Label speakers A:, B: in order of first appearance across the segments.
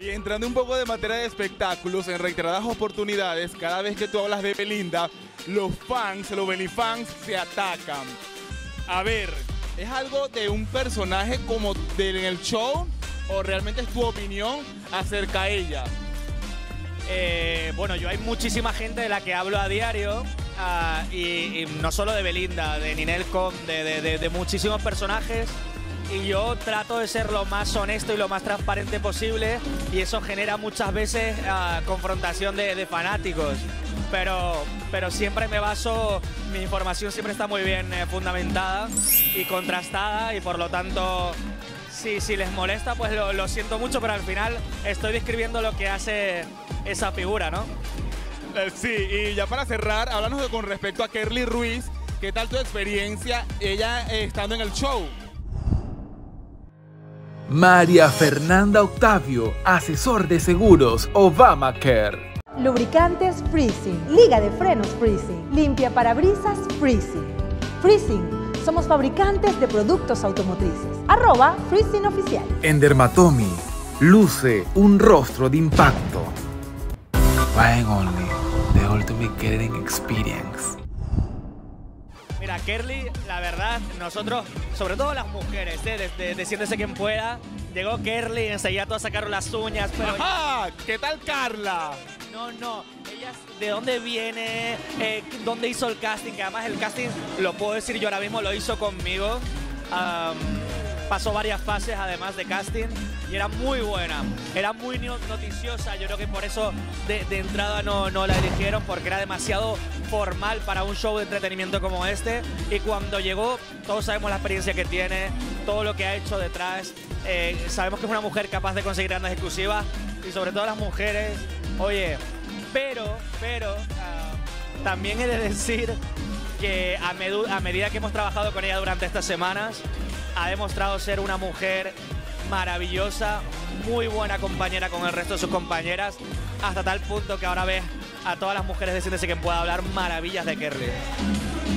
A: Y entrando un poco de materia de espectáculos, en reiteradas oportunidades, cada vez que tú hablas de Belinda, los fans, los Belifans, se atacan. A ver, ¿es algo de un personaje como del en el show o realmente es tu opinión acerca de ella?
B: Eh, bueno, yo hay muchísima gente de la que hablo a diario ah, y, no solo de Belinda, de Ninel Com, de, de- de- de muchísimos personajes y yo trato de ser lo más honesto y lo más transparente posible y eso genera muchas veces ah, confrontación de, fanáticos. Pero, pero siempre me baso, mi información siempre está muy bien eh, fundamentada y contrastada y por lo tanto si, si les molesta pues lo, siento mucho, pero al final estoy describiendo lo que hace esa figura, ¿no?
A: Eh, sí, y ya para cerrar, háblanos con respecto a Kerly Ruiz. ¿Qué tal tu experiencia ella eh, estando en el show?
C: María Fernanda Octavio, asesor de seguros Obamacare.
D: Lubricantes Freezing, Liga de Frenos Freezing, Limpia Parabrisas Freezing. Freezing, somos fabricantes de productos automotrices. Arroba Freezing Oficial.
C: En Dermatomi, luce un rostro de impacto. Buying only, the ultimate getting experience.
B: Mira, Kerly, la verdad, nosotros, sobre todo las mujeres, ¿eh? desde de quien pueda, llegó Kerly y enseguida todas sacaron las uñas, pero
A: ¡Ajá! ¿Qué tal Carla?
B: no, no, ellas, ¿de dónde viene? Eh, ¿Dónde hizo el casting? Que además el casting, lo puedo decir yo ahora mismo, lo hizo conmigo. Pasó varias fases además de casting y era muy buena, era muy no- noticiosa, yo creo que por eso de, de entrada no, no la eligieron porque era demasiado formal para un show de entretenimiento como este. Y cuando llegó todos sabemos la experiencia que tiene, todo lo que ha hecho detrás, eh, sabemos que es una mujer capaz de conseguir grandes exclusivas y sobre todo las mujeres, oye, pero, pero ah, también he de decir que a, a medida que hemos trabajado con ella durante estas semanas, ha demostrado ser una mujer maravillosa, muy buena compañera con el resto de sus compañeras, hasta tal punto que ahora ves a todas las mujeres de Siéntese que pueda hablar maravillas de Kerly.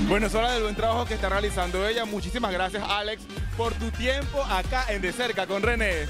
A: Bueno, es hora del buen trabajo que está realizando ella. Muchísimas gracias, Alex, por tu tiempo acá en De Cerca con René.